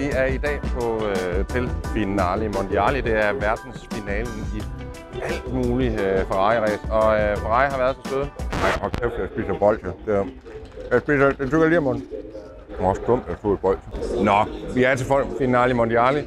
Vi er i dag på øh, til Finale Mondiale. Det er verdensfinalen i alt muligt øh, Ferrari-race. Og øh, Ferrari har været så søde. Nej, hold kæft, jeg spiser bolde. Det jeg spiser, det tykker lige om munden. Det er også dumt, at jeg et bold. Nå, vi er til Finale Mondiale.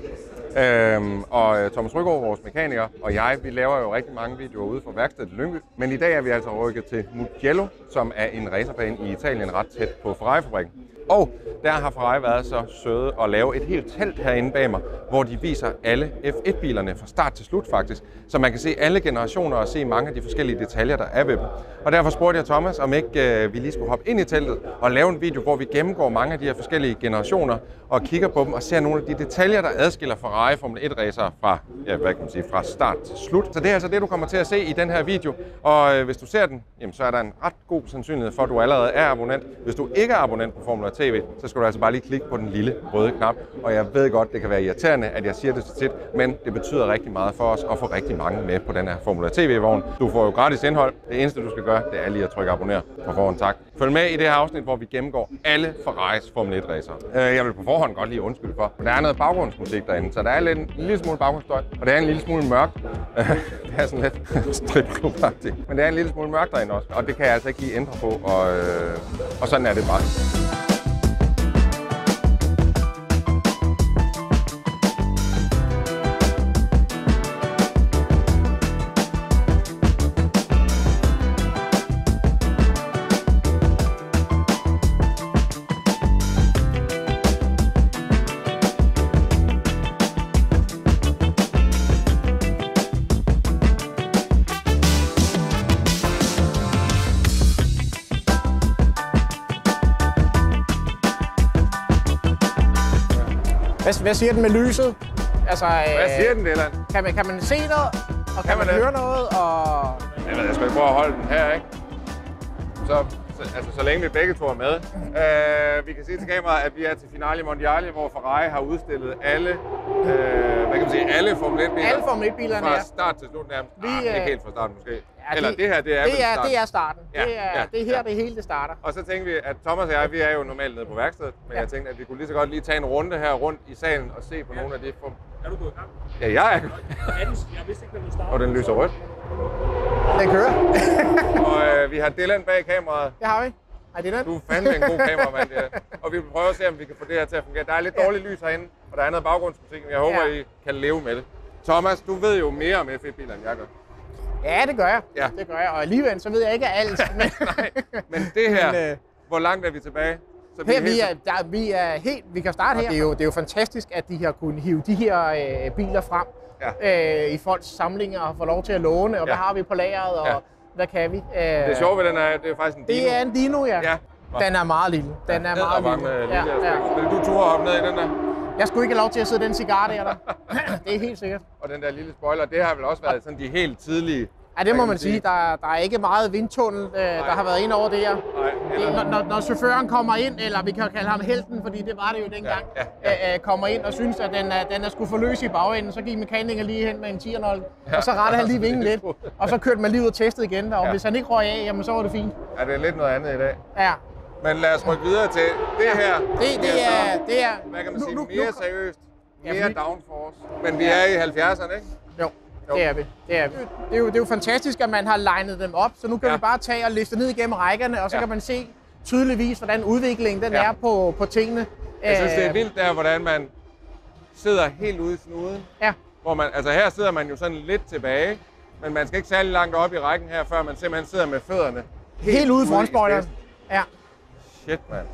Øhm, og øh, Thomas Rygaard, vores mekaniker, og jeg, vi laver jo rigtig mange videoer ude fra værkstedet i Lyngby. Men i dag er vi altså rykket til Mugello, som er en racerbane i Italien ret tæt på Ferrari-fabrikken. Og der har Ferrari været så søde at lave et helt telt herinde bag mig, hvor de viser alle F1-bilerne fra start til slut faktisk. Så man kan se alle generationer og se mange af de forskellige detaljer, der er ved dem. Og derfor spurgte jeg Thomas, om ikke øh, vi lige skulle hoppe ind i teltet og lave en video, hvor vi gennemgår mange af de her forskellige generationer og kigger på dem og ser nogle af de detaljer, der adskiller Ferrari Formel 1-racer fra, ja, hvad kan man sige, fra start til slut. Så det er altså det, du kommer til at se i den her video. Og øh, hvis du ser den, jamen, så er der en ret god sandsynlighed for, at du allerede er abonnent. Hvis du ikke er abonnent på Formel TV, så skal du altså bare lige klikke på den lille røde knap. Og jeg ved godt, det kan være irriterende, at jeg siger det så tit, men det betyder rigtig meget for os at få rigtig mange med på den her Formula TV-vogn. Du får jo gratis indhold. Det eneste, du skal gøre, det er lige at trykke abonner på forhånd. Tak. Følg med i det her afsnit, hvor vi gennemgår alle Ferraris Formel 1-racer. Øh, jeg vil på forhånd godt lige undskylde for, der er noget baggrundsmusik derinde, så der er lidt, en lille smule baggrundsstøj, og det er en lille smule mørkt. det er sådan lidt stripklub Men det er en lille smule mørkt derinde også, og det kan jeg altså ikke lige ændre på, og, øh, og sådan er det bare. Hvad, siger den med lyset? Altså, hvad siger øh, den, Dylan? Kan man, kan man se noget? Og kan, kan man, man høre noget? Og... Jeg ved, jeg skal prøve at holde den her, ikke? Så, så, altså, så længe vi begge to er med. Uh, vi kan se til kameraet, at vi er til Finale Mondiale, hvor Ferrari har udstillet alle, uh, hvad kan man sige, alle Formel 1-biler. Alle Formel 1-bilerne, Fra start til slut nærmest. Vi, ah, ikke øh, helt fra starten måske. Ja, Eller det, det her, det er det er, starten. det er starten. Ja, det, er, ja, det er her, ja. det hele det starter. Og så tænkte vi, at Thomas og jeg, vi er jo normalt nede på værkstedet, men Ja. jeg tænkte, at vi kunne lige så godt lige tage en runde her rundt i salen og se på nogle af de... Form... Er du gået i gang? Ja, jeg er. Den, jeg vidste ikke, når du startede. Og den lyser rødt. Den kører. Og øh, vi har Dylan bag kameraet. det har vi. Ej, det er den. Du er fandme en god kameramand, ja. Og vi vil prøve at se, om vi kan få det her til at fungere. Der er lidt Ja. dårligt lys herinde, og der er noget baggrundsmusik, men jeg håber, Ja. I kan leve med det. Thomas, du ved jo mere om F1-biler, end jeg gør. Ja, det gør jeg. Ja. Det gør jeg. Og alligevel, så ved jeg ikke alt. Men, Nej, men det her, Men, øh, hvor langt er vi tilbage? Så her, vi helt- er, der, vi er helt, vi kan starte her. Det er, jo, det er jo fantastisk, at de har kunnet hive de her øh, biler frem Ja. øh, i folks samlinger og få lov til at låne. Og Ja. hvad har vi på lageret, og Ja. hvad kan vi? Øh, Det sjove ved den er, det er faktisk en dino. Det er en dino, ja. Ja. Den er meget lille. Den er meget lille. lille Ja, ja. Vil du turde hoppe ned i den der? Jeg skulle ikke have lov til at sidde den cigar der. der. det er helt sikkert. Og den der lille spoiler, det har vel også været sådan de helt tidlige... Ja, det må man sige. Der, der er ikke meget vindtunnel, øh, der har været ind over det her. Nej, eller, når, når, chaufføren kommer ind, eller vi kan kalde ham helten, fordi det var det jo dengang, Ja, ja, Øh, øh, kommer ind og synes, at den er, den er skulle få løs i bagenden, så gik mekanikeren lige hen med en 10 og så rettede han lige vingen lidt, og så kørte man lige ud og testede igen, og Ja. hvis han ikke røg af, jamen så var det fint. er det lidt noget andet i dag. Ja, Men lad os rykke videre til det her. det, det, bliver er, så, det er... hvad kan man nu- sige, nu- mere nu- seriøst. Ja, Mere fordi- downforce. Men vi er i 70'erne, ikke? Jo, Jo. det er vi. Det er, vi. Det, er jo, det er jo fantastisk, at man har legnet dem op, så nu kan Ja. vi bare tage og liste ned igennem rækkerne, og så Ja. kan man se tydeligvis, hvordan udviklingen den Ja. er på, på tingene. Jeg synes, det er Øh, vildt der, hvordan man sidder helt ude i snuden. Ja, Hvor man, altså her sidder man jo sådan lidt tilbage, men man skal ikke særlig langt op i rækken her, før man simpelthen sidder med fødderne helt ude i frontspoileren. Ja. Shit, mand.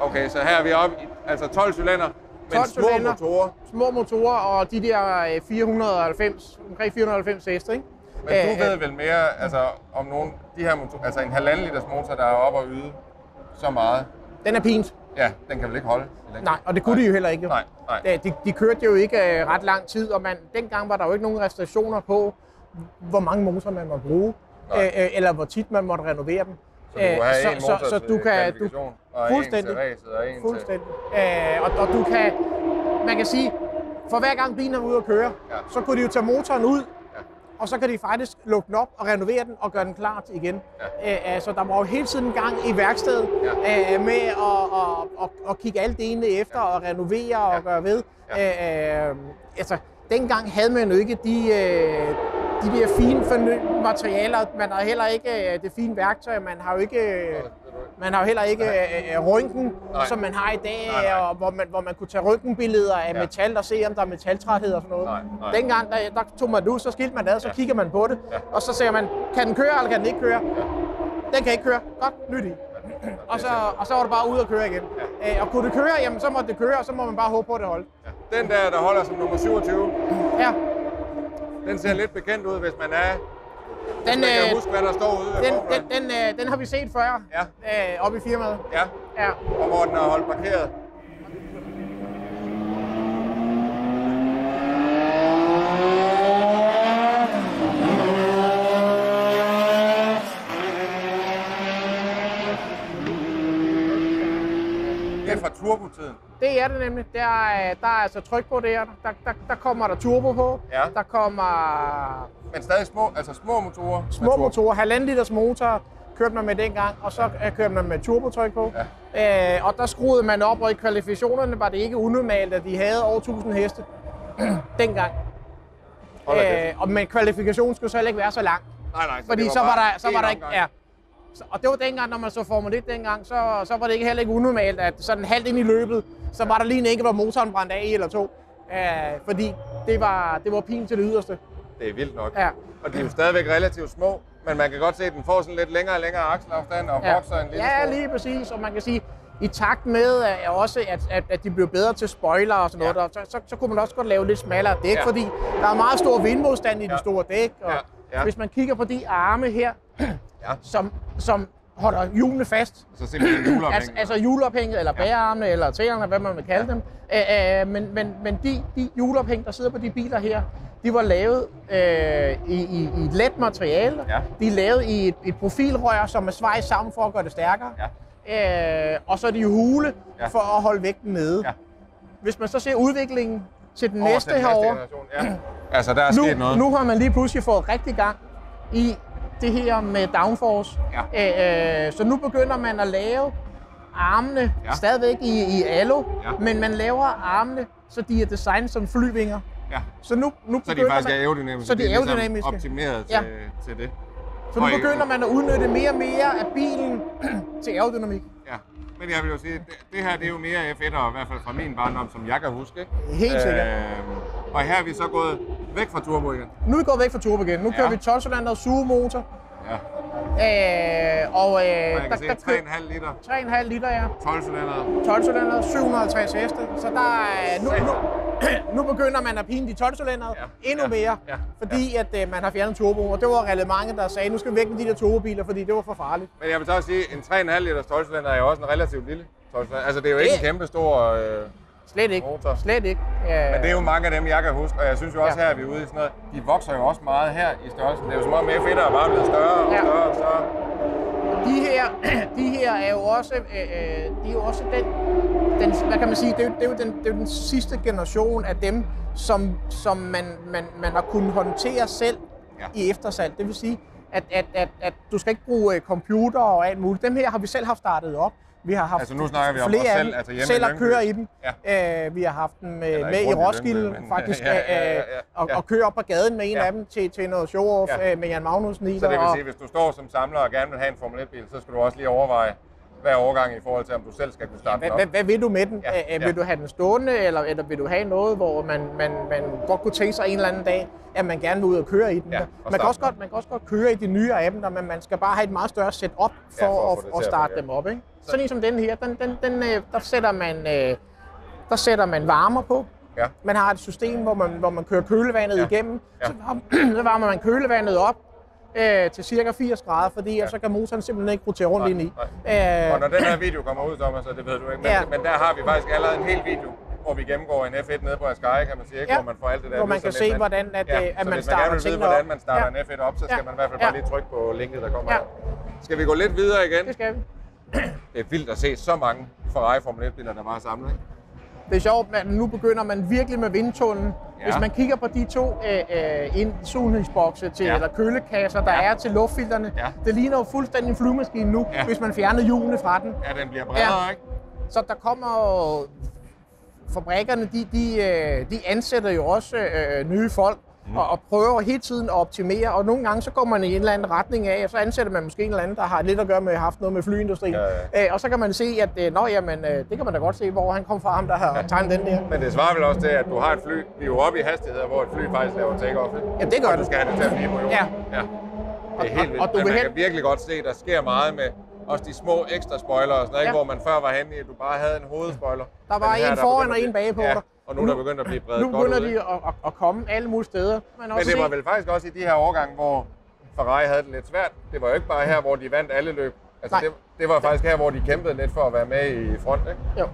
Okay, så her er vi oppe i altså 12 cylinder, men 12 små cylinder. motorer. små motorer og de der øh, 490, omkring 490 heste, ikke? Men Øh, du ved vel mere altså, om nogle de her motorer, altså en halvanden liters motor, der er oppe og yde så meget. Den er pint. Ja, den kan vel ikke holde? i længden? Nej, og det kunne de jo heller ikke. Jo. Nej, nej. Øh, De, de kørte jo ikke øh, ret lang tid, og man, dengang var der jo ikke nogen restriktioner på, hvor mange motorer man måtte bruge, Nej. øh, øh, eller hvor tit man måtte renovere dem. Så du Øh, en motor til du kan, du, kvalifikation, og en fuldstændig. og til... Fuldstændig. Øh, og, og du kan, man kan sige, for hver gang bilen er ude at køre, Ja. så kunne de jo tage motoren ud, og så kan de faktisk lukke den op og renovere den og gøre den klar igen. Ja. Øh, altså, der var jo hele tiden gang i værkstedet Ja. øh, med at, at, at, at kigge alt det ene efter og renovere og gøre ved. Øh, øh, altså, dengang havde man jo ikke de, øh, de der fine materialer. Man har heller ikke øh, det fine værktøj. Man har jo ikke, øh, man har jo heller ikke øh, røntgen, Nej. som man har i dag, Nej, nej. Og, hvor, man, hvor man kunne tage røntgenbilleder af Ja. metal og se, om der er metaltræthed og sådan noget. Nej, nej. Dengang, der, der tog man det ud, så skilte man det ad, så Ja. kigger man på det, Ja. og så ser man, kan den køre, eller kan den ikke køre? Den kan ikke køre. Godt, nyt i. Og så, og så var det bare ud og køre igen. Øh, og kunne det køre, jamen så må det køre, og så må man bare håbe på, at det holdt. Den der, der holder som nummer 27, Ja, den ser lidt bekendt ud, hvis man er... Den, man kan øh, huske, hvad der står ude den, den, den, øh, den har vi set før Ja. øh, oppe i firmaet. Ja, Ja. og hvor den er holdt parkeret. Det er turbotiden. Det er det nemlig. Der er, der er altså tryk på der. Der, der, der kommer der turbo på. Ja. Der kommer Men stadig små, altså små motorer. små motorer, halvanden liters motor, kørte man med dengang, og så øh, kørte man med turbotryk på. Ja. Øh, og der skruede man op, og i kvalifikationerne var det ikke unormalt, at de havde over 1000 heste dengang. Øh, og men kvalifikationen skulle så heller ikke være så lang. Nej, nej. Fordi det så var der, så var der ikke, ja. Og det var dengang, når man så Formel 1 dengang, så, så var det ikke heller ikke unormalt, at sådan halvt ind i løbet, så var der lige en enkelt, hvor motoren brændte af eller to. Øh, fordi det var, det var pin til det yderste. Det er vildt nok. Ja. Og de er jo stadigvæk relativt små, men man kan godt se, at den får sådan lidt længere og længere akselafstand og vokser en lille ja, smule. lige præcis. Og man kan sige, i takt med at også, at, at, at de blev bedre til spoiler og sådan Ja. noget, der, så, så, så kunne man også godt lave lidt smallere dæk, Ja. fordi der er meget stor vindmodstand i de Ja. store dæk. Og Ja. Ja. Hvis man kigger på de arme her, Ja. som, som holder hjulene fast, Så simpelthen juleophæng. Altså, altså hjulophænget, eller bærearmene, eller tæerne, hvad man vil kalde Ja. dem. Æ, øh, men men, men de, de hjulophæng, der sidder på de biler her, de var lavet øh, i, i, i et let materiale. Ja. De er lavet i et, et profilrør, som er svejst sammen for at gøre det stærkere. Ja. Øh, og så er de hule Ja. for at holde vægten nede. Ja. Hvis man så ser udviklingen til den Over næste herovre, Ja. Altså, der er sket nu, noget. nu har man lige pludselig fået rigtig gang i det her med downforce. Ja. Øh, så nu begynder man at lave armene Ja. stadigvæk i, i alo, Ja. men man laver armene, så de er designet som flyvinger. Ja. Så nu, nu Så de faktisk man, er aerodynamiske. Så de er ligesom aerodynamiske. optimeret til, Ja. til det. Så nu Og- begynder man at udnytte mere og mere af bilen til aerodynamik. Ja. Men jeg vil jo sige, det, det her det er jo mere F1'er, i hvert fald fra min barndom, som jeg kan huske. Helt sikkert. Øhm, og her er vi så gået væk fra turbo igen. Nu er vi gået væk fra turbo igen. Nu kører Ja. vi 12 cylinder sugemotor. Ja. Øh, og øh, Og jeg kan der, se der kører 3,5 liter, 3,5 liter, ja. 12 cylinder. 12 cylinder, 750 heste. Så der er, nu, nu, nu begynder man at pine de 12 cylinder Ja, endnu ja, mere, ja, fordi at øh, man har fjernet turbo. Og det var reglementet, der sagde, nu skal vi væk med de der turbobiler, fordi det var for farligt. Men jeg vil så også sige, en 3,5 liter 12 cylinder er jo også en relativt lille 12 cylinder. Altså det er jo ikke Det- en kæmpe stor... Øh, Slet ikke. Motor. Slet ikke. Øh, men det er jo mange af dem, jeg kan huske, og jeg synes jo også Ja. her, at vi er ude i sådan noget. De vokser jo også meget her i størrelsen. Det er jo som om F1'er er bare blevet større og Ja. større og større. de her, de her er jo også, øh, øh, de er jo også den, den, hvad kan man sige, det er jo, det er jo, den, det er jo den sidste generation af dem, som, som man, man, man har kunnet håndtere selv Ja. ja. i eftersalg. Det vil sige, at, at, at, at du skal ikke bruge øh, computer og alt muligt. Dem her har vi selv haft startet op. Vi har haft Altså, nu snakker vi om flere os af selv, altså hjemme selv at køre i dem. Ja. Øh, vi har haft dem med, Eller med i Roskilde, Lyngby, men- faktisk, Ja, ja, ja, ja, øh, ja. og, Ja. og køre op på gaden med en Ja. af dem til, til noget show-off Ja. øh, med Jan Magnussen i. Så det vil og- sige, hvis du står som samler og gerne vil have en Formel 1-bil, så skal du også lige overveje hver overgang i forhold til, om du selv skal kunne starte op. hvad, hvad vil du med den? Ja, Ja, ja. Vil du have den stående, eller, eller vil du have noget, hvor man, man, man godt kunne tænke sig en eller anden dag, at man gerne vil ud og køre i den? Ja, man, kan også godt, man kan også godt køre i de nye af dem, men man skal bare have et meget større setup for, Ja, for at starte dem op. Ikke? Sådan en som den her, den, den, den, øh, der, sætter man, øh, der sætter man varmer på. Ja. Man har et system, hvor man, hvor man kører kølevandet Ja. igennem. Ja. Så, så varmer man kølevandet op øh, til cirka 80 grader, fordi ja. så kan motoren simpelthen ikke rotere rundt Nej, ind i. nej. Øh, Og når den her video kommer ud, Thomas, så det ved du ikke, men, Ja. men der har vi faktisk allerede en hel video, hvor vi gennemgår en F1 nede på Ascari, kan man sige? Ja. hvor man får alt det der. Hvor man kan se, hvis hvordan at, ja, øh, at man starter man gerne vil vide, tingene hvordan man starter Ja. en F1 op, så skal Ja. man i hvert fald bare Ja. lige trykke på linket, der kommer Ja. her. Skal vi gå lidt videre igen? det skal vi. Det er vildt at se så mange Ferrari Formel 1-biler, der bare er samlet. Det er sjovt, at nu begynder man virkelig med vindtunnelen Hvis man kigger på de to øh, øh, indsugningsbokse til, Ja. ja. eller kølekasser, der Ja. ja. er til luftfilterne, Ja. det ligner jo fuldstændig en flyvemaskine nu, Ja. ja. hvis man fjerner hjulene fra den. Ja, den bliver bredere, Ja. ikke? Så der kommer. Fabrikkerne, de, de, øh, de ansætter jo også øh, nye folk, mm. og, og prøver hele tiden at optimere, og nogle gange så går man i en eller anden retning af, og så ansætter man måske en eller anden, der har lidt at gøre med, haft noget med flyindustrien. Ja, Øh, og så kan man se, at øh, nå, jamen, øh, det kan man da godt se, hvor han kom fra, ham der har tegnet den der. Men det svarer vel også til, at du har et fly, vi er jo oppe i hastigheder, hvor et fly faktisk laver take-off? Ja, det gør og du det. skal have det til at blive på jorden. Ja. ja. Det er helt vildt, og du men vil man hen- kan virkelig godt se, at der sker meget med også de små ekstra spoiler og sådan noget, ikke? Ja. hvor man før var henne i, at du bare havde en hovedspoiler. Der var Men her en foran og en bagpå ja, dig. Og nu er der begyndt at blive bredt Nu godt begynder ud, de at, at, komme alle mulige steder. Men, Men også det var se- vel faktisk også i de her årgange, hvor Ferrari havde det lidt svært. Det var jo ikke bare her, hvor de vandt alle løb. Altså, Nej. det, det var faktisk her, hvor de kæmpede lidt for at være med i front, ikke? Jo.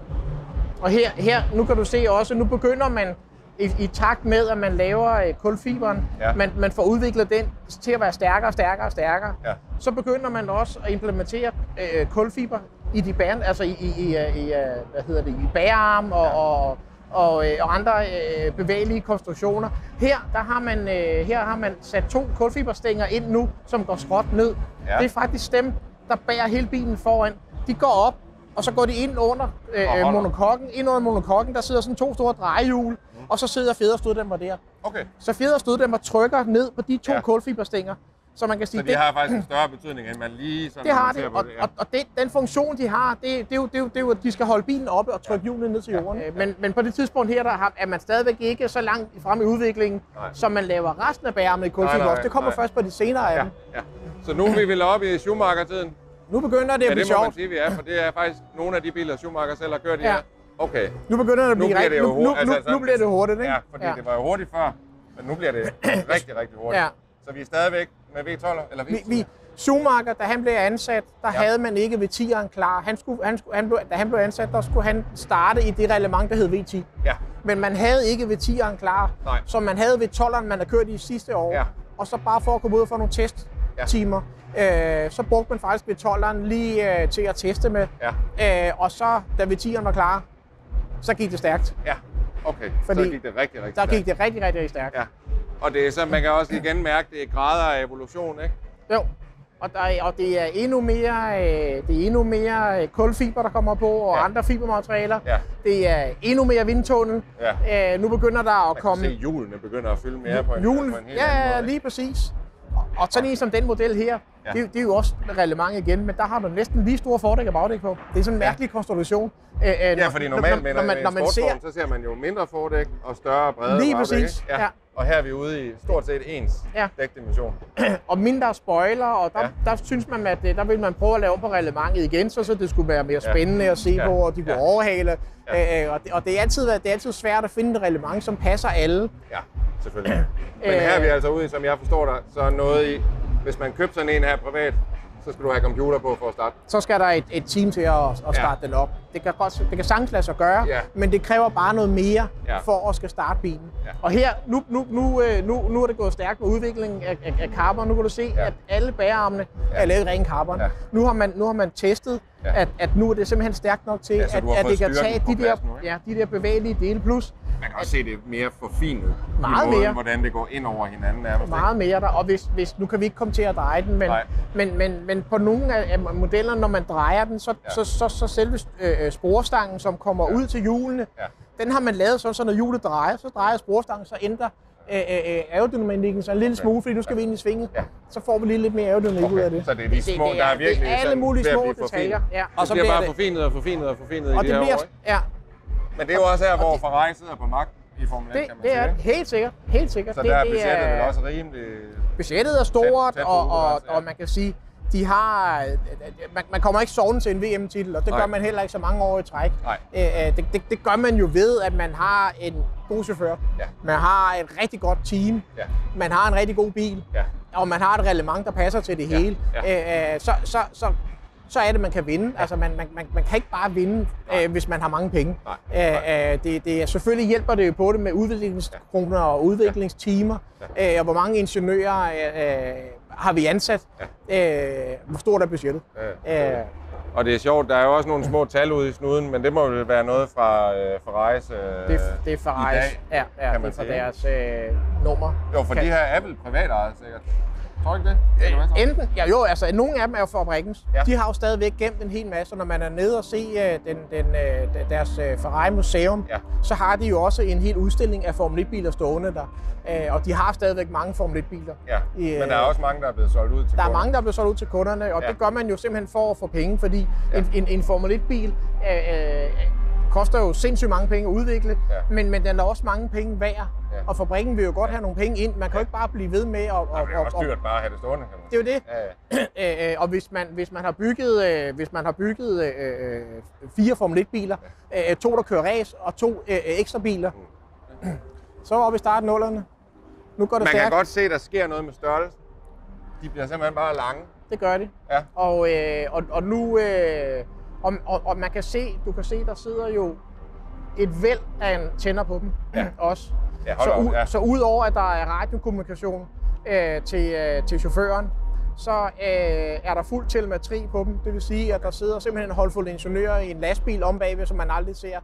Og her, her, nu kan du se også, nu begynder man i, i takt med, at man laver øh, kulfiberen, Ja. man, man får udviklet den til at være stærkere, stærkere, stærkere. Ja. Så begynder man også at implementere øh, kulfiber i de band, altså i, i, i, øh, i, øh, hvad hedder det, i bærearm og, og, og, øh, og andre øh, bevægelige konstruktioner. Her, der har man, øh, her har man sat to kulfiberstænger ind nu, som går skråt ned. Ja. Det er faktisk dem, der bærer hele bilen foran. De går op, og så går de ind under øh, monokokken. Ind under monokokken, der sidder sådan to store drejehjul, mm. og så sidder fjederstøddæmper der. Okay. Så fjederstøddæmper trykker ned på de to ja. kulfiberstænger. Så man kan sige, Så de har faktisk en større betydning, end man lige sådan det har man det, på og, ja. og, og det, den funktion, de har, det, det, er jo, det, er jo, det er jo, at de skal holde bilen oppe og trykke hjulene ned til jorden. Ja. Men, men på det tidspunkt her, der har, er man stadigvæk ikke så langt frem i udviklingen, Nej. som man laver resten af bærerne i Nej, kulfiber nej, også. Det kommer nej. først på de senere af Ja, ja. Så nu er vi vel oppe i Schumacher-tiden. Nu begynder det Ja, at det blive må man sjovt. sige, vi er, for det er faktisk nogle af de biler, Schumacher selv har kørt i Ja. her. Okay. Nu begynder det at blive det rigtigt. Nu, nu, nu, nu bliver det hurtigt, ikke? Ja, fordi ja. det var jo hurtigt før, men nu bliver det rigtig, rigtig hurtigt. Ja. Så vi er stadigvæk med V12 eller V10? Vi, vi, Schumacher, da han blev ansat, der Ja. ja. havde man ikke V10'eren klar. Han skulle, han skulle, han blev, da han blev ansat, der skulle han starte i det reglement, der hed V10. Ja. Men man havde ikke V10'eren klar, Nej. som man havde ved 12'eren, man har kørt i sidste år. Ja. Og så bare for at komme ud og få nogle testtimer, øh, så brugte man faktisk ved 12'eren lige øh, til at teste med. Ja. Øh, og så, da V10'eren var klar, så gik det stærkt. Ja, okay. Fordi så gik det rigtig, rigtig Der stærkt. gik det rigtig, rigtig, rigtig stærkt. Ja. Og det er så, man kan også igen mærke, det er grader af evolution, ikke? Jo, og, der, er- og det er endnu mere, øh, det er endnu mere øh, kulfiber, der kommer på, og Ja. ja. andre fibermaterialer. Ja. Det er endnu mere vindtunnel. Ja. Øh, nu begynder der at Man kan komme se, at hjulene begynder at fylde mere på en, julen. på en helt anden Ja, måde. ikke? lige præcis. Og, sådan en som den model her, Ja. ja. det, er jo- det er jo også relevant igen, men der har du næsten lige store fordæk og bagdæk på. Det er sådan en Ja. mærkelig konstruktion. Øh, øh, Ja, fordi normalt med, når, man, når man ser, så ser man jo mindre fordæk og større bredde. Lige bagdæk, præcis? Ja. ja. Og her er vi ude i stort set ens Ja. dækdimension. og mindre spoiler, og der, Ja. ja. der synes man, at øh, der vil man prøve at lave på relevantet igen, så, så det skulle være mere Ja. spændende at se Ja. på, og de kunne Ja. overhale. Ja. Øh, og det, og det, er altid, det er altid svært at finde et relevant, som passer alle. Ja, selvfølgelig. Men Øh. her er vi altså ude i, som jeg forstår dig, så noget i, hvis man købte sådan en her privat, så skal du have computer på for at starte. Så skal der et, et team til at, at starte ja. den op. Det kan, godt, det kan sagtens lade sig gøre, Ja. men det kræver bare noget mere Ja. for at skal starte bilen. Ja. Og her, nu, nu, nu, øh, nu, nu er det gået stærkt med udviklingen af, af, af carbon. Nu kan du se, Ja. at alle bærearmene Ja. er lavet i ren carbon. Ja. Nu, har man, nu har man testet, Ja. at, at nu er det simpelthen stærkt nok til, Ja, at, at det kan tage de der, nu, ja, de der bevægelige dele. Plus, Man kan også se det er mere forfinet. Meget i måden, mere. hvordan det går ind over hinanden nærmest. meget mere der, og hvis, hvis, nu kan vi ikke komme til at dreje den, men, Nej. men, men, men på nogle af modellerne, når man drejer den, så, Ja. ja. så, så, så selve øh, sporstangen, som kommer Ja. ud til hjulene, Ja. den har man lavet sådan, så når hjulet drejer, så drejer sporstangen, så ændrer øh, øh, aerodynamikken sig en lille Okay. smule, fordi nu skal vi ind i svinget. Ja. Så får vi lige lidt mere aerodynamik ud af det. Så det er de små, der er virkelig det er alle mulige små detaljer. Ja. Og så bliver bare forfinet og forfinet og forfinet i og de det her bliver, år, ikke? ja, Men det er jo også her, hvor det- Ferrari sidder på magten i Formel 1, det, kan man det sige. er ikke? helt sikkert. Helt sikkert. Så det, der er det budgettet vel også rimelig... budgettet er stort, Tæt- tæt og, og, ja. og man kan sige, de har, man, man kommer ikke sovende til en VM-titel, og det Nej. gør man heller ikke så mange år i træk. Nej. Øh, det, det, det gør man jo ved, at man har en god chauffør, Ja. man har et rigtig godt team, Ja. man har en rigtig god bil, Ja. og man har et reglement, der passer til det Ja, hele. ja. Øh, så, så, så så er det, man kan vinde. Altså, man, man, man, man kan ikke bare vinde, øh, hvis man har mange penge. Nej. Øh, øh, det, det, er- selvfølgelig hjælper det jo på det med udviklingskroner og udviklingstimer, øh, og hvor mange ingeniører øh, øh, har vi ansat, øh, hvor stort er budgettet. Øh, Og det er sjovt, der er jo også nogle små tal ude i snuden, men det må vel være noget fra øh, Ferraris øh, det, det er Ferraris, i dag. ja, ja, kan det er fra sige, deres øh, nummer. Jo, for Kan- de her er vel privatejet sikkert. Tror ikke det? Så? Enten, ja jo, altså nogle af dem er jo fabrikkens. Ja. De har jo stadigvæk gemt en hel masse, når man er nede og se uh, den, den, uh, deres uh, Ferrari Museum, Ja. så har de jo også en hel udstilling af Formel 1-biler stående der. Uh, og de har stadigvæk mange Formel 1-biler. Ja, I, men der er også mange, der er blevet solgt ud til Der er kunder. mange, der er blevet solgt ud til kunderne, og Ja. det gør man jo simpelthen for at få penge, fordi Ja. en, en, en Formel 1-bil øh, øh, koster jo sindssygt mange penge at udvikle, Ja. men, men den er også mange penge værd. Ja. Og fabrikken vil jo godt have nogle penge ind. Man kan jo ikke bare blive ved med at... Ja, men det er også dyrt bare at have det stående, kan man Det er jo det. Ja, ja. Øh, øh, og hvis man, hvis man har bygget, øh, hvis man har bygget øh, øh, fire Formel 1 biler, øh, to der kører race og to øh, ekstra biler, så er vi starten nullerne. Nu går det Man kan stærkt. godt se, at der sker noget med størrelsen. De bliver simpelthen bare lange. Det gør de. Ja. Og, øh, og, og nu, øh, og, og, og man kan se, du kan se, der sidder jo et væld af en tænder på dem Ja. også. Ja, så, op, ja. så udover at der er radiokommunikation øh, til, øh, til chaufføren, så øh, er der fuld telemetri på dem. Det vil sige, at der sidder simpelthen en håndfuld ingeniører i en lastbil om bagved, som man aldrig ser. Ja.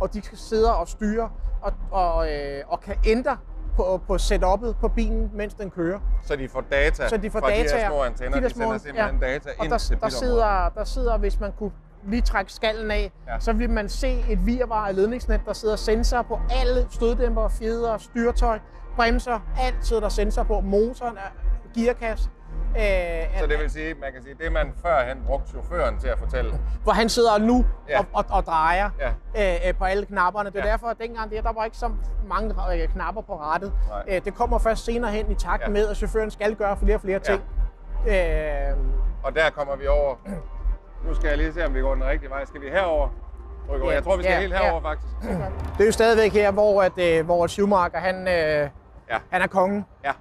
Og de sidder og styre og, og, øh, og kan ændre på, på setup'et på bilen, mens den kører. Så de får data Så de får fra de data, her små antenner. De, der de sender simpelthen ja. data og ind der, til der sidder, der sidder, hvis man kunne lige trække skallen af, Ja. ja. så vil man se et virvar af ledningsnet, der sidder sensorer på alle støddæmper, fjeder, styrtøj, bremser, alt sidder der sensorer på, motoren, gearkasse. Øh, Så det vil sige, man kan sige, det man førhen brugte chaufføren til at fortælle. hvor han sidder nu Ja. og, og, og drejer Ja. øh, øh, på alle knapperne. Det er Ja. derfor, at dengang der, der var ikke så mange øh, knapper på rattet. Øh, det kommer først senere hen i takt Ja. med, at chaufføren skal gøre flere og flere Ja. ting. Øh, Og der kommer vi over. Nu skal jeg lige se, om vi går den rigtige vej. Skal vi herover? Rykke over? Ja, Jeg tror, vi skal ja, helt ja. herover faktisk. Det er jo stadigvæk her, hvor, at, øh, hvor Schumacher, han, øh, Ja. han er kongen, Ja,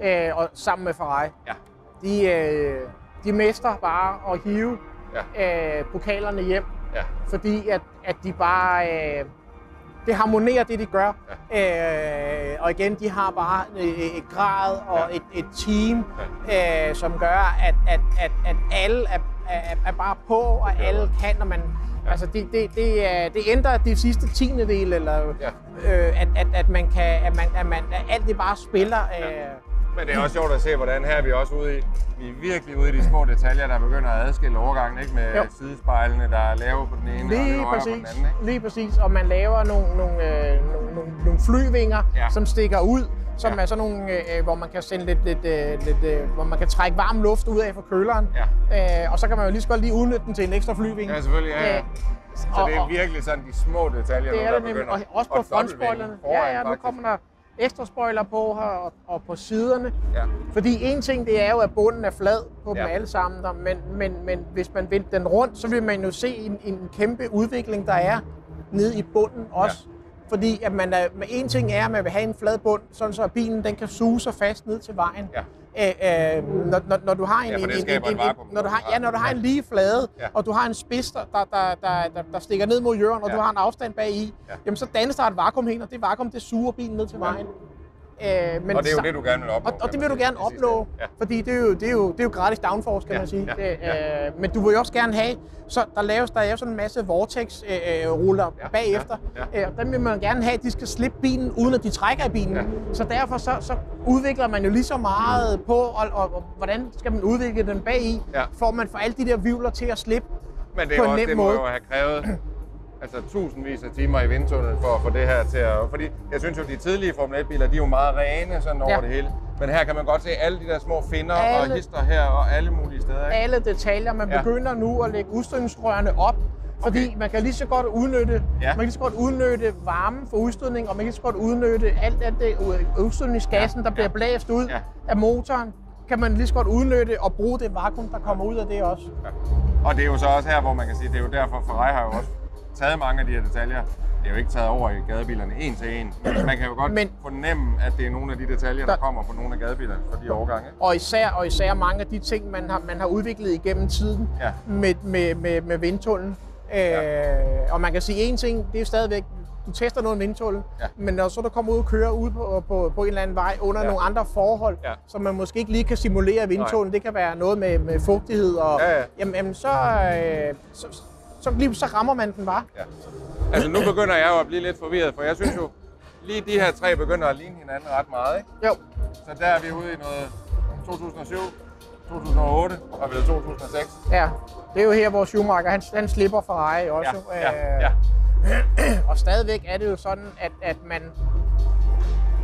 øh, og sammen med Ferrari. ja, De, øh, de mester bare at hive ja, øh, pokalerne hjem, ja. fordi at, at de bare... Øh, det harmonerer det, de gør. Øh, og igen, de har bare øh, et grad og Ja. et, et team, øh, som gør, at, at, at, at alle er, er, er bare på, og gør alle kan, når man... Altså, det, det, det, er- det ændrer de sidste tiende del, eller Ja. øh, at, at, at man kan, at man, at man, at alt det bare spiller. Øh, Men det er også sjovt at se, hvordan her er vi også ude i, vi er virkelig ude i de små detaljer, der begynder at adskille overgangen, ikke? Med Jo. sidespejlene, der er lave på den ene og Lige højere på den præcis, anden, ikke? lige præcis. Og man laver nogle, nogle, øh, nogle, nogle, nogle flyvinger, Ja. ja. som stikker ud, som Ja. er sådan nogle, øh, hvor man kan sende lidt, lidt, øh, lidt øh, hvor man kan trække varm luft ud af fra køleren. Ja. Øh, og så kan man jo lige så godt lige udnytte den til en ekstra flyving. Ja, selvfølgelig, ja, ja. Øh, Så og- det er virkelig sådan de små detaljer, det er der det begynder. Og også på frontspoilerne. Ja, ja, nu kommer der ekstra spoiler på her og, og på siderne. Ja. Fordi en ting, det er jo, at bunden er flad på Ja. dem alle sammen, der, men, men, men hvis man vendte den rundt, så vil man jo se en, en kæmpe udvikling, der er nede i bunden også. Ja. Fordi at man er, med en ting er, at man vil have en flad bund, sådan så bilen den kan suge sig fast ned til vejen. Ja. Æ, øh, når, når, når du har en, Ja, en, når du har, ja, når du har en lige flade, Ja. og du har en spids, der, der, der, der, der, der stikker ned mod jorden, og Ja. du har en afstand bag i, Ja. jamen så dannes der et vakuum hen, og det vakuum, det suger bilen ned til vejen. Øh, men Og det er jo det, du gerne vil opnå. og, og det vil du gerne opnå. Ja. fordi det er, jo, det, er jo, det er jo gratis downforce, kan Ja, man sige. ja, ja. øh, men du vil jo også gerne have, så der laves der er sådan en masse vortex-ruller øh, Ja, bagefter. ja, Ja, Øh, dem vil man gerne have, at de skal slippe bilen, uden at de trækker i bilen. Ja. Så derfor så, så udvikler man jo lige så meget på, og, og, og hvordan skal man udvikle den bag i, Ja. for man får alle de der vivler til at slippe. Men det, på er en også, nem det må måde. jo have krævet altså, tusindvis af timer i vindtunnelen for at få det her til at... Fordi jeg synes jo, de tidlige Formel 1-biler, de er jo meget rene sådan over Ja. det hele. Men her kan man godt se alle de der små finder og Alle- hister her og alle mulige steder. Ikke? Alle detaljer. Man Ja. begynder nu at lægge udstødningsrørene op, fordi Okay. man kan lige så godt udnytte, Ja. man kan lige så godt udnytte varmen for udstødning, og man kan lige så godt udnytte alt af det udstødningsgassen, Ja, der bliver ja. blæst ud Ja. af motoren. Kan man lige så godt udnytte og bruge det vakuum, der kommer ud af det også. Og det er jo så også her, hvor man kan sige, det er jo derfor, Ferrari har jo også taget mange af de her detaljer. Det er jo ikke taget over i gadebilerne en til en. Men man kan jo godt Men- fornemme, at det er nogle af de detaljer, der Der- kommer på nogle af gadebilerne fra de årgange. Og især, og især mange af de ting, man har, man har udviklet igennem tiden Ja. med, med, med, med vindtunnelen. Ja. Øh, og man kan sige en ting, det er stadigvæk, du tester noget vindtunnel, Ja. men når så du kommer ud og kører ud på, på, på en eller anden vej under Ja. nogle andre forhold, Ja. som man måske ikke lige kan simulere vindtunnelen, det kan være noget med, med fugtighed, og Ja, ja. Jamen, jamen, så, øh, så, så, lige, så rammer man den bare. Ja. Altså nu begynder jeg jo at blive lidt forvirret, for jeg synes jo, lige de her tre begynder at ligne hinanden ret meget. Ikke? Jo, Så der er vi ude i noget 2007, 2008 og vel 2006. ja. Det er jo her, hvor Schumacher, han, han slipper Ferrari også. Ja, øh, ja, ja. Og stadigvæk er det jo sådan, at, at man,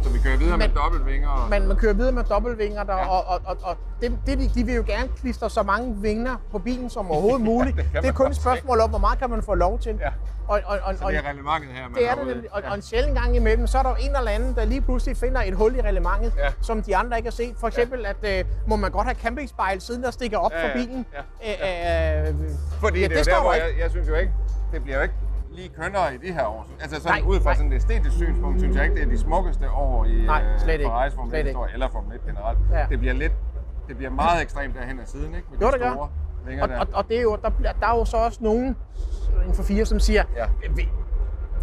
Så vi kører videre Men- med dobbeltvinger. Og... man, man kører videre med dobbeltvinger, der, Ja. og, og, og, og det, det, de, de vil jo gerne klistre så mange vinger på bilen som overhovedet muligt. det kan det, man er kun et spørgsmål om, hvor meget kan man få lov til. Ja. Og, og, og, Så det er reglementet her, man det er det nemlig. Og, og en sjældent gang imellem, så er der jo en eller anden, der lige pludselig finder et hul i reglementet, Ja. som de andre ikke har set. For eksempel, at øh, må man godt have campingspejl siden der stikker op Ja, for ja, bilen. ja, Øh, øh, Fordi Ja, det, det er jo der, hvor jeg, jeg synes jo ikke, det bliver jo ikke lige kønnere i de her år. Altså sådan Nej, ud fra nej. sådan et æstetisk synspunkt, synes jeg ikke, det er de smukkeste år i Nej, øh, slet ikke. Ferraris Formel Slet 1 ikke. historie, eller Formel 1 generelt. Ja. Det bliver lidt, det bliver meget ekstremt derhen ad siden, ikke? Med Jo, de gør. store vinger og, der. og, og det er jo, der, bliver, der er jo så også nogen inden for fire, som siger, Ja. vi,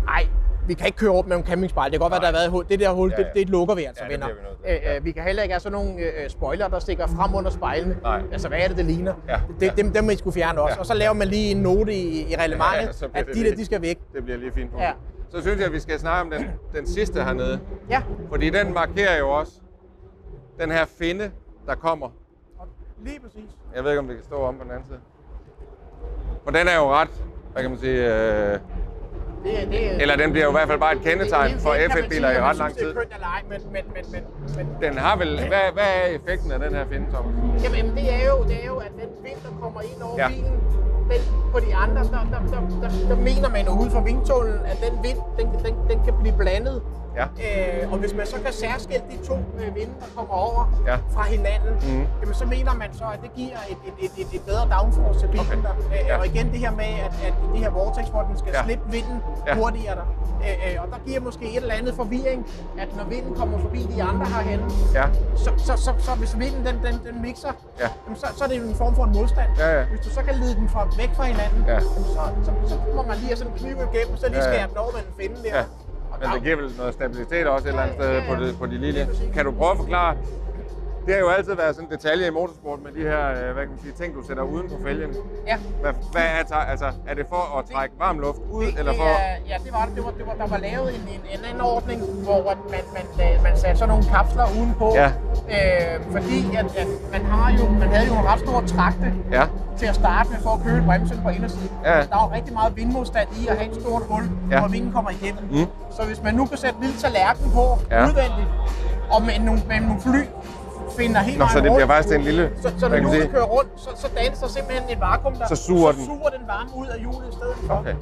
ej, vi kan ikke køre op med en campingspejl. Det kan godt være, der har været et hul. Det der hul, Ja, det, ja. det lukker vi altså, Ja, det venner. vi til. Øh, Ja. øh, vi kan heller ikke have sådan nogle øh, spoiler, der stikker frem under spejlene. Nej. Altså, hvad er det, det ligner? Ja, Det, ja. dem, dem må I skulle fjerne også. Ja. Og så laver man lige en note i, i reglementet, Ja, bliver at det de der, de skal væk. Det bliver lige fint. Ja. Så synes jeg, at vi skal snakke om den, den sidste hernede. Ja, Fordi den markerer jo også den her finde, der kommer. lige præcis. Jeg ved ikke, om det kan stå om på den anden side. For den er jo ret, hvad kan man sige, øh, Det, det, er- eller den bliver jo i hvert fald bare et kendetegn det- det- for det kan man F1-biler sige, i ret lang tid. Det er kønt eller ej, men, men, men, men, men Den har vel, hvad, hvad er effekten af den her finde, Thomas? Jamen, det er jo, det er jo, at den vind, der kommer ind over Ja. bilen, den, på de andre, der, der, der, der, der mener man jo ude fra vindtunnelen, at den vind, den, den, den kan blive blandet. Ja. Øh, og hvis man så kan særskille de to øh, vinde, der kommer over Ja. fra hinanden, Mhm. jamen, så mener man så, at det giver et, et, et, et, et bedre downforce til bilen. Okay. Der. Øh, Ja. Og igen det her med, at, at det her vortex, hvor den skal Ja. slippe vinden Ja. hurtigere der. Øh, øh, og der giver måske et eller andet forvirring, at når vinden kommer forbi de andre herhen, Ja. så, så, så, så hvis vinden den, den, den mixer, Ja. jamen, så, så er det jo en form for en modstand. Ja, ja. Hvis du så kan lede den fra, væk fra hinanden, Ja. jamen, så, så, så, må man lige have sådan en kniv igennem, så lige Ja, ja. skære den over med en finde der. Ja. Men det giver vel noget stabilitet også et eller andet sted på, det, på de lille. Kan du prøve at forklare? Det har jo altid været sådan en detalje i motorsport med de her, øh, hvad kan man sige, ting, du sætter uden på fælgen. Ja. Hvad, hvad er, altså, er det for at trække varm luft ud, Det, eller det for... er, ja, det var det. det, var, det var, der var lavet en, en, en anden ordning, hvor at man, man, øh, man satte sådan nogle kapsler udenpå. Ja. Øh, fordi at, at man, har jo, man havde jo en ret stor trakte Ja, til at starte med for at køle bremsen på indersiden. Ja. Der er jo rigtig meget vindmodstand i at have et stort hul, Ja. hvor vinden kommer igennem. Mm. Så hvis man nu kan sætte en lille tallerken på ja. udvendigt, og med nogle, med nogle fly finder helt Nå, så det rundt, bliver faktisk en lille, så, så når hjulet kører rundt, så, så danser simpelthen et vakuum der. Så suger den. så suger den varme ud af hjulet i stedet for. Okay.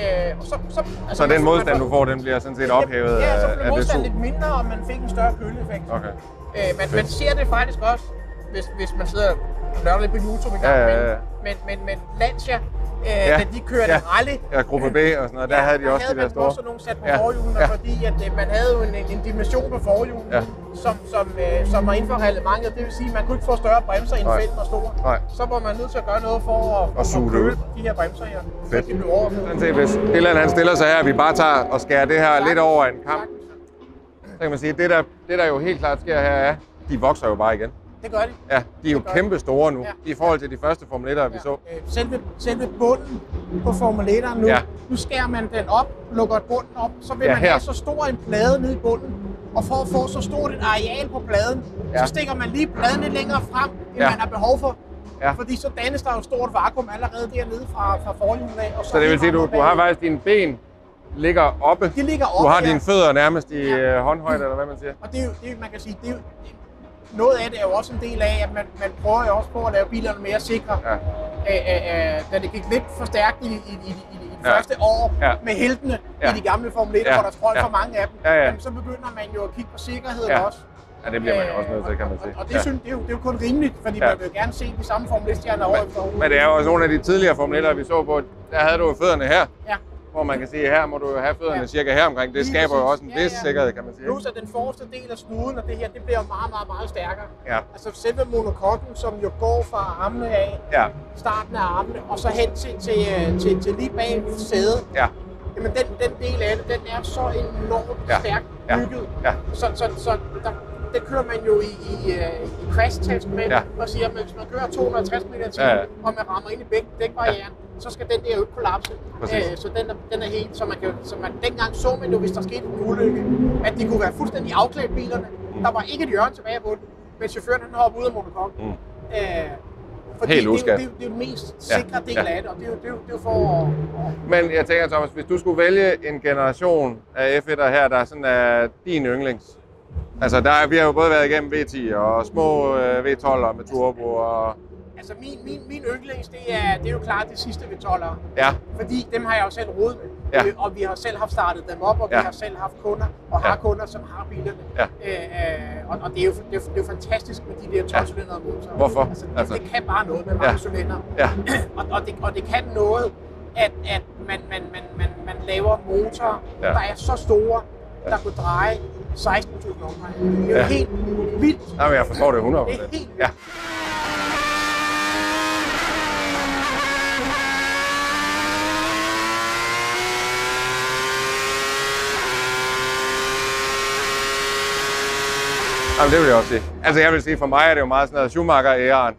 Øh, og så, så, altså, Så den man- modstand, du får, den bliver sådan set ophævet Ja, så det modstanden lidt mindre, og man fik en større køleeffekt. Okay. Øh, man, man ser det faktisk også, hvis, hvis man sidder og nørder lidt på YouTube en gang. Ja, ja, ja. Men, men, men, men Lancia, øh, Ja, ja, da de kørte ja. ja. rally, Ja, gruppe B og sådan noget, der havde de også de der store. også nogle sat på Ja, ja. forhjulene, ja. ja. fordi at, øh, man havde jo en, en, en dimension på forhjulene, Ja. ja. som, som, øh, som var inden for reglementet. Det vil sige, at man kunne ikke få større bremser, end fælden var stor. Nej. Så var man nødt til at gøre noget for at, Og suge ud. køle de her bremser her. Fedt. Så de blev overophedet. Sådan set, hvis Dylan han stiller sig her, vi bare tager og skærer det her lidt over en kamp, så kan man sige, at det der, det der jo helt klart sker her er, de vokser jo bare igen. Det gør de. Ja, de er jo kæmpe store nu, Ja. i forhold til de første Formel 1'ere, vi så. Øh, Selve, selve bunden på Formel 1'eren nu, Ja. ja. nu skærer man den op, lukker bunden op, så vil Ja, man her. have så stor en plade nede i bunden. Og for at få så stort et areal på pladen, Ja. så stikker man lige pladen lidt længere frem, end Ja. man har behov for. Ja. Fordi så dannes der jo et stort vakuum allerede dernede fra, fra forhjulet af. Og så, Så det vil sige, du, du har faktisk dine ben ligger oppe. De ligger Du oppe, har ja. dine fødder nærmest i Ja. øh, håndhøjde, eller hvad man siger. Og det er jo, det man kan sige, det er jo, noget af det er jo også en del af, at man, man prøver jo også på at lave bilerne mere sikre. Ja. Øh, øh, øh, da det gik lidt for stærkt i, i, i, i, i det Ja. første år Ja. med heltene Ja. i de gamle Formel 1, Ja. hvor der strøg Ja. for mange af dem, Ja, ja. Jamen, så begynder man jo at kigge på sikkerheden Ja. også. Ja, det bliver man jo også nødt til, kan man sige. Og, og det, Ja. synes, det, er jo, det er jo kun rimeligt, fordi Ja. man vil gerne se de samme Formel 1-stjerner år efter. Men det er jo også nogle af de tidligere Formel 1'ere, vi så på. Der havde du fødderne her. Ja. Hvor man kan sige, her må du have fødderne Ja. cirka her omkring. Det skaber jo også en Ja, vis ja. sikkerhed, kan man sige. Plus at den forreste del af snuden og det her, det bliver meget, meget, meget stærkere. Ja, Altså selve monokokken, som jo går fra armene af, ja, starten af armene, og så hen til, til, øh, til, til lige bag sædet. ja, Jamen den, den del af det, den er så enormt Ja. stærkt Ja. bygget. ja, Så, så, så der, det kører man jo i, i, øh, i crash-test med, Ja. og siger, at hvis man kører 250 meter til, Ja, ja. og man rammer ind i dæk, dækbarrieren, så skal den der jo ikke kollapse. Øh, så den er, den er helt, så man kan, så man, dengang så man jo, hvis der skete en ulykke, at de kunne være fuldstændig afklædt bilerne. Der var ikke et hjørne tilbage på den, men chaufføren han hoppede ud af monokokken. Mm. Øh, fordi Helt det, er det, er jo- det er jo mest Ja, sikre del ja. af det, og det er jo, det er jo, det er jo for at, Men jeg tænker, Thomas, hvis du skulle vælge en generation af F1'er her, der sådan er din yndlings. Altså, der, er- vi har jo både været igennem V10 og små øh, V12'er med turbo og... Altså min, min, min yndlings, det er, det er jo klart det sidste ved 12'ere. Ja, Fordi dem har jeg jo selv rodet med. Ja. Øh, Og vi har selv haft startet dem op, og vi Ja. har selv haft kunder, og har Ja. kunder, som har bilerne. Ja. Øh, øh, og, og det, er jo, det, er, det er jo fantastisk med de der 12 cylindrede motorer. Hvorfor? Altså, det, Altså- det kan bare noget med mange Ja. cylinder. ja, Og, og, det, og det kan noget, at, at man, man, man, man, man laver motorer, Ja. ja. der er så store, der kunne dreje 16.000 omdrejninger. Det er jo Ja. helt vildt. Jamen, jeg forstår det 100 Det er helt Ja, Jamen, det vil jeg også sige. Altså, jeg vil sige, for mig er det jo meget sådan noget Schumacher-æren.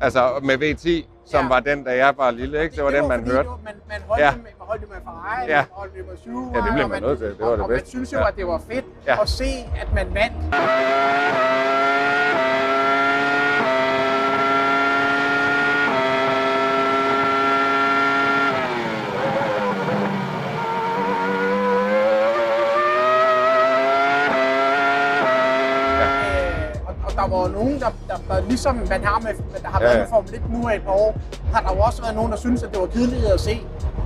Altså, med V10, som Ja. var den, da jeg var lille, ikke? Det var den, man fordi, hørte. det Man, man holdt, Ja. med, man holdt det med Ferrari, Ja. man holdt det med Schumacher. Ja, det blev man nødt til. Det var og, det og man bedste. synes jo, Ja. at det var fedt Ja. at se, at man vandt. Var jo nogen, der, der, der ligesom man har med, der har Ja, været ja. med Formel 1 nu af et par år, har der jo også været nogen, der synes, at det var kedeligt at se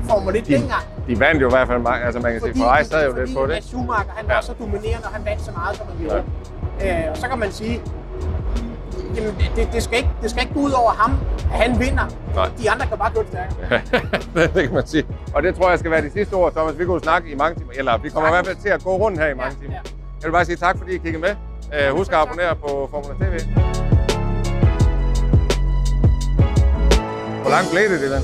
Formel 1 dengang. De vandt jo i hvert fald mange. Altså, man kan sige, Ferrari sad jo fordi lidt på det. at Schumacher, han Ja. var så dominerende, og han vandt så meget, som han gjorde. Øh, og så kan man sige, jamen, det, det, skal ikke, det skal ikke gå ud over ham, at han vinder. Nej. De andre kan bare gå det stærkere. det kan man sige. Og det tror jeg skal være de sidste ord, Thomas. Vi kunne snakke i mange timer, eller vi kommer i hvert fald til at gå rundt her i mange Ja, timer. ja. Jeg vil bare sige tak, fordi I kiggede med. Uh, husk at abonnere på Formula TV. Hvor langt blev det, Dylan?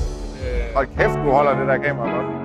Hold kæft, du holder det der kamera godt.